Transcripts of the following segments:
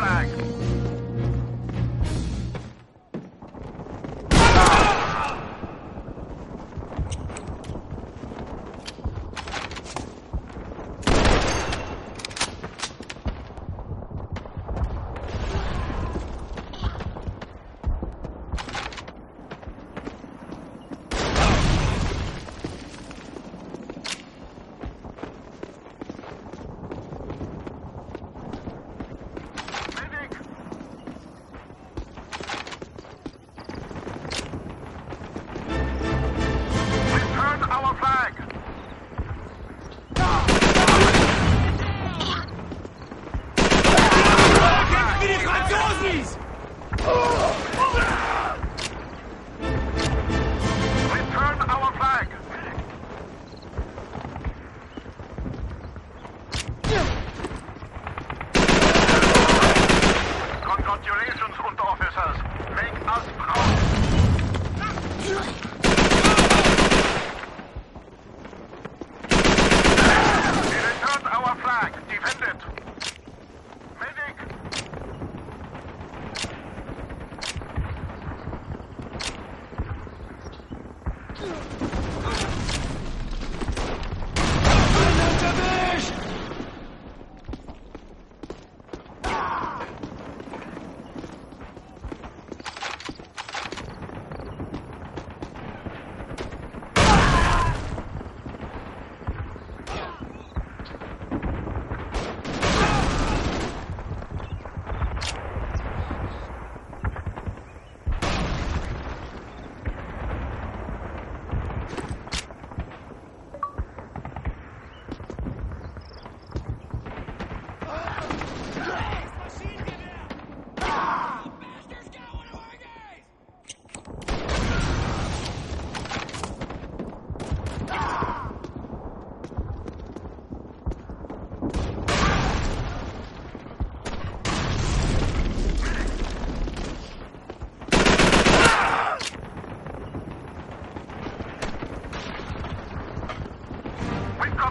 flag.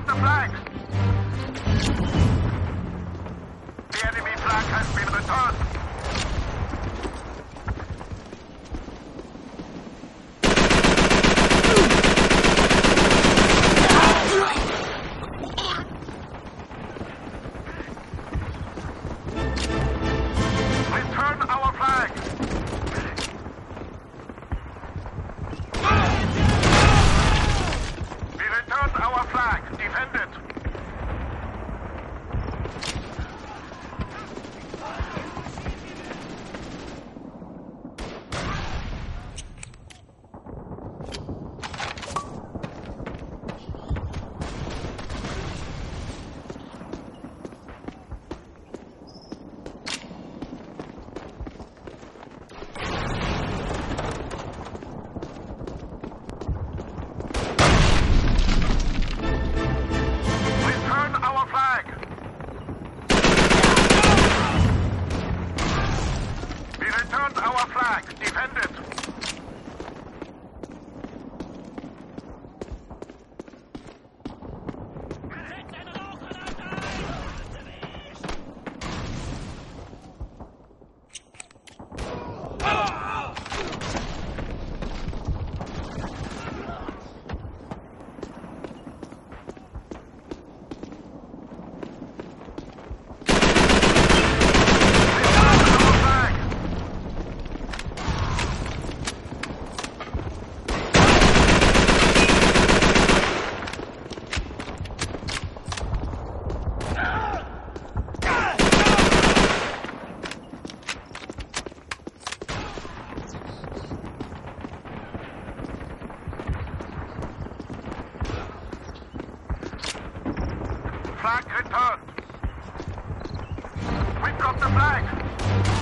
The flag. The enemy flag has been returned. Flag. We've got the flag.